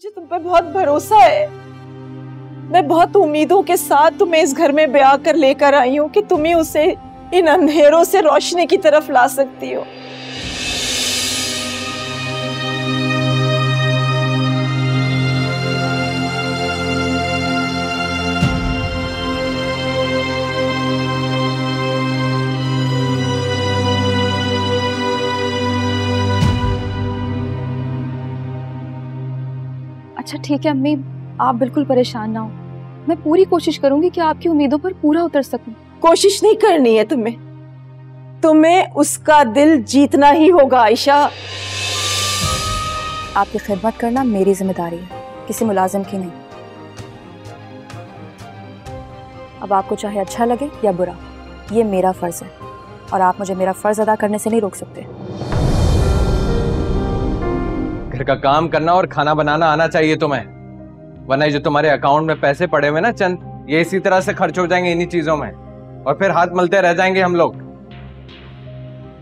मुझे तुम पर बहुत भरोसा है। मैं बहुत उम्मीदों के साथ तुम्हें इस घर में ब्याह कर लेकर आई हूँ कि तुम ही उसे इन अंधेरों से रोशनी की तरफ़ ला सकती हो। अच्छा ठीक है अम्मी आप बिल्कुल परेशान ना हो। मैं पूरी कोशिश करूँगी कि आपकी उम्मीदों पर पूरा उतर सकूँ। कोशिश नहीं करनी है तुम्हें। तुम्हें उसका दिल जीतना ही होगा आयशा। आपकी खिदमत करना मेरी ज़िम्मेदारी है किसी मुलाजिम की नहीं। अब आपको चाहे अच्छा लगे या बुरा ये मेरा फ़र्ज़ है और आप मुझे मेरा फ़र्ज़ अदा करने से नहीं रोक सकते। घर का काम करना और खाना बनाना आना चाहिए तुम्हें। वरना जो तुम्हारे अकाउंट में पैसे पड़े हुए ना चंद ये इसी तरह से खर्च हो जाएँगे इन्हीं चीज़ों में। और फिर हाथ मलते रह जाएँगे हम लोग।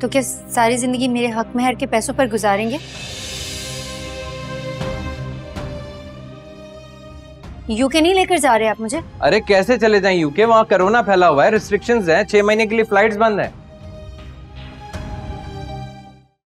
तो क्या सारी ज़िंदगी मेरे हक महर के पैसों पर गुजारेंगे? यूके नहीं लेकर जा रहे आप मुझे? अरे कैसे चले जाएँ? यूके वहाँ कोरोना फैला हुआ है रिस्ट्रिक्शंस हैं छह महीने के लिए फ्लाइट्स बंद है।